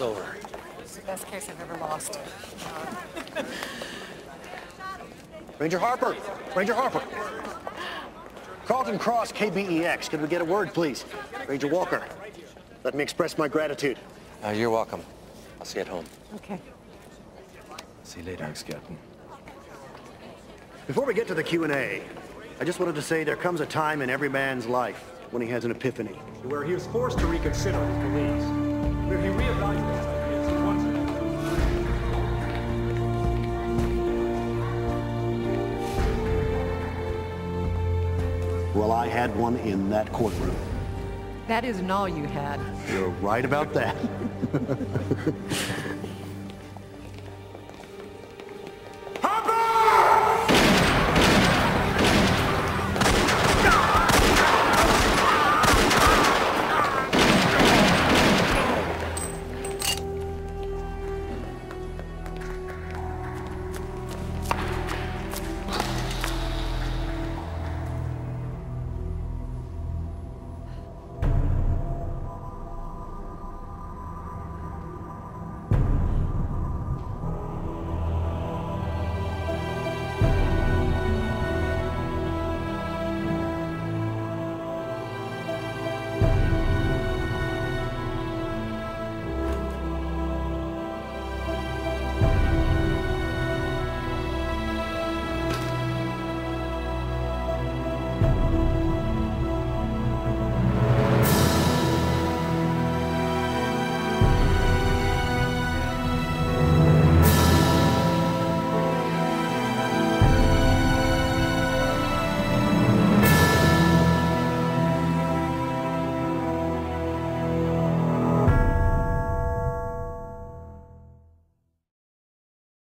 us. It's the best case I've ever lost. Ranger Harper! Ranger Harper! Carlton Cross, KBEX. Could we get a word, please? Ranger Walker, let me express my gratitude. Uh, you're welcome. I'll see you at home. Okay. See you later, ex-captain. Before we get to the Q&A, I just wanted to say there comes a time in every man's life when he has an epiphany. where he is forced to reconsider his beliefs, Well, I had one in that courtroom. That isn't all you had. You're right about that.